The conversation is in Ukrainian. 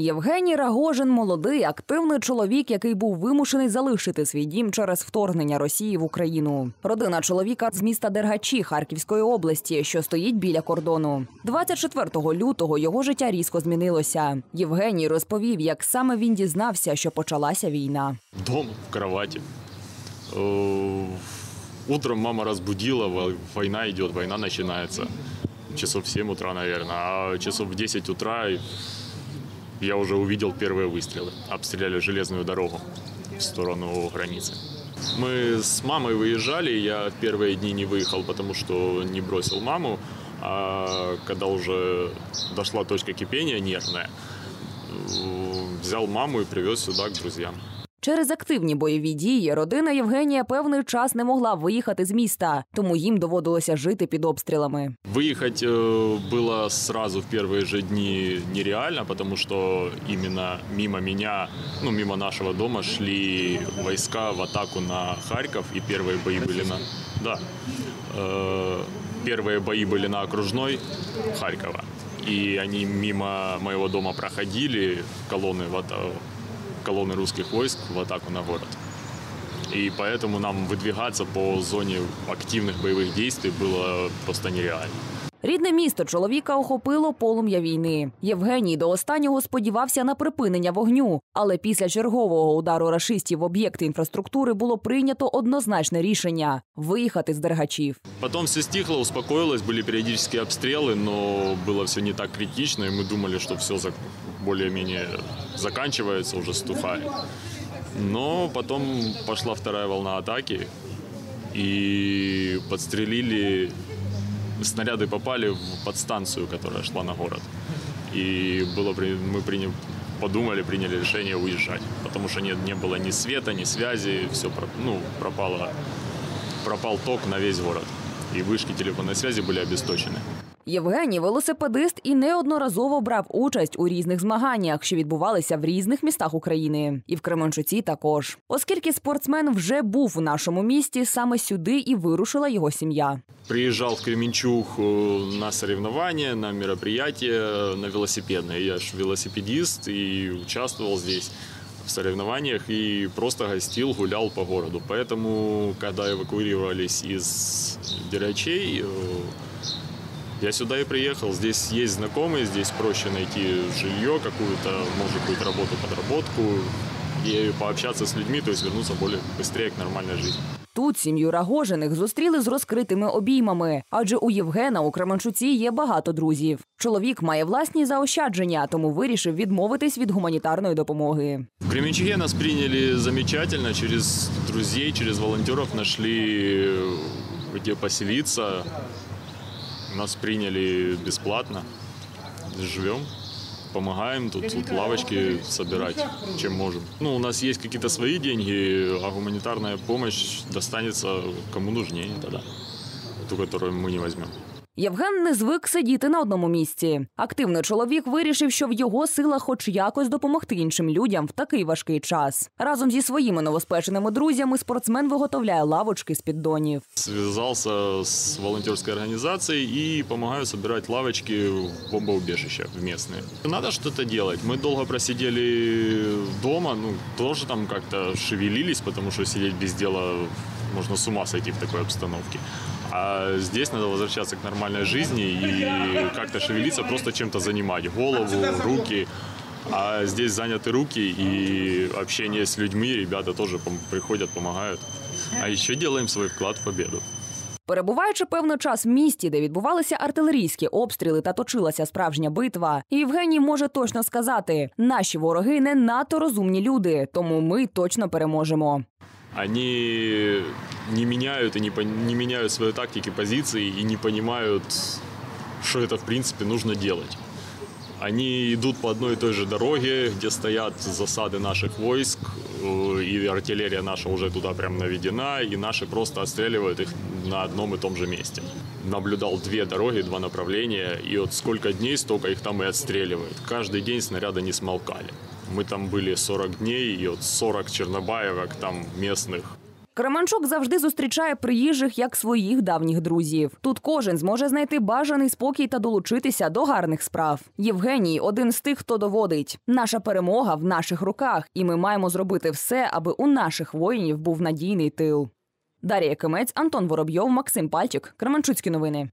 Євгеній Рагожин молодий, активний чоловік, який був вимушений залишити свій дім через вторгнення Росії в Україну. Родина чоловіка з міста Дергачі Харківської області, що стоїть біля кордону. 24 лютого його життя різко змінилося. Євгеній розповів, як саме він дізнався, що почалася війна. Дома, в кровати. Э, Утром мама разбудила, во- война идет, война начинается. Часов в 7 утра, наверное. А часов в 10 утра я уже увидел первые выстрелы. Обстреляли железную дорогу в сторону границы. Мы с мамой выезжали, я первые дни не выехал, потому что не бросил маму. А когда уже дошла точка кипения нервная, взял маму и привез сюда к друзьям. Через активні бойові дії родина Євгенія певний час не могла виїхати з міста, тому їм доводилося жити під обстрілами. Выехать э, было сразу в первые же дни нереально, потому что именно мимо меня, ну, мимо нашего дома шли войска в атаку на Харьков, и первые бои были на... Да. Э, Первые бои были на окружной Харькова, и они мимо моего дома проходили, колонны, в ата- колонны русских войск в атаку на город. И поэтому нам выдвигаться по зоне активных боевых действий было просто нереально. Рідне місто чоловіка охопило полум'я війни. Євгеній до останнього сподівався на припинення вогню, але після чергового удару рашистів в об'єкти інфраструктури було прийнято однозначне рішення виїхати з дергачів. Потом все стихло, успокоилось, были периодические обстрелы, но было все не так критично, и мы думали, что все более-менее заканчивается, уже стухает. Но потом пошла вторая волна атаки, и подстрелили, снаряды попали в подстанцию, которая шла на город. И было, мы приняли, подумали, приняли решение уезжать, потому что не, не было ни света, ни связи, все ну, пропало пропал ток на весь город. И вышки телефонной связи были обесточены. Євгеній велосипедист і неодноразово брав участь у різних змаганнях, що відбувалися в різних містах України, і в Кременчуці також. Оскільки спортсмен вже був у нашому місті, саме сюди і вирушила його сім'я. Приезжал в Кременчуг э, на соревнования, на мероприятия, на велосипедные. Я же велосипедист и участвовал здесь Соревнованиях и просто гостил, гулял по городу. Поэтому, когда эвакуировались из Дерачей, э, я сюда и приехал. Здесь есть знакомые, здесь проще найти жилье, какую-то, может быть, работу, подработку и пообщаться с людьми, то есть вернуться более быстрее к нормальной жизни. Тут сім'ю Рагожиних зустріли з розкритими обіймами, адже у Євгена у Кременчуці є багато друзів. Чоловік має власні заощадження, тому вирішив відмовитись від гуманітарної допомоги. В Кременчуге нас приняли замечательно, через друзей, через волонтеров нашли э, где поселиться. Нас приняли бесплатно, живем, помогаем тут, тут лавочки собирать, чем можем. Ну, у нас есть какие-то свои деньги, а гуманитарная помощь достанется кому нужнее тогда, ту, которую мы не возьмем. Євген не звик сидіти на одному місці. Активний чоловік вирішив, що в його силах хоч якось допомогти іншим людям в такий важкий час. Разом зі своїми новоспеченими друзями спортсмен виготовляє лавочки з піддонів. Связался с волонтерской организацией и помогаю собирать лавочки в бомбоубежища в местные. Надо что-то делать. Мы долго просидели дома, ну, тоже там как-то шевелились, потому что сидеть без дела можно с ума сойти в такой обстановке. А здесь надо возвращаться к нормальной жизни и как-то шевелиться, просто чем-то занимать голову, руки. А здесь заняты руки и общение с людьми, ребята тоже приходят, помогают. А еще делаем свой вклад в победу. Перебуваючи певний час в місті, де відбувалися артилерійські обстріли та точилася справжня битва, Євгеній може точно сказати: наші вороги не надто розумні люди, тому ми точно переможемо. Они не меняют и не, не меняют свои тактики, позиции и не понимают, что это в принципе нужно делать. Они идут по одной и той же дороге, где стоят засады наших войск, э, и артиллерия наша уже туда прям наведена, и наши просто отстреливают их на одном и том же месте. Наблюдал две дороги, два направления, и вот сколько дней, столько их там и отстреливают. Каждый день снаряды не смолкали. Мы там были 40 дней, и вот 40 чернобаевок там местных Кременчук завжди зустрічає приїжджих як своїх давніх друзів. Тут кожен зможе знайти бажаний спокій та долучитися до гарних справ. Євгеній один з тих, хто доводить, наша перемога в наших руках, і ми маємо зробити все, аби у наших воїнів був надійний тил. Дар'я Кимець, Антон Воробйов, Максим Пальчик, Кременчуцькі новини.